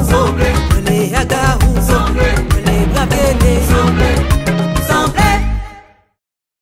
صبري ليه دار